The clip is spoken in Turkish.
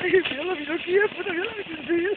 Yo lo vi, lo que puta, yo lo vi.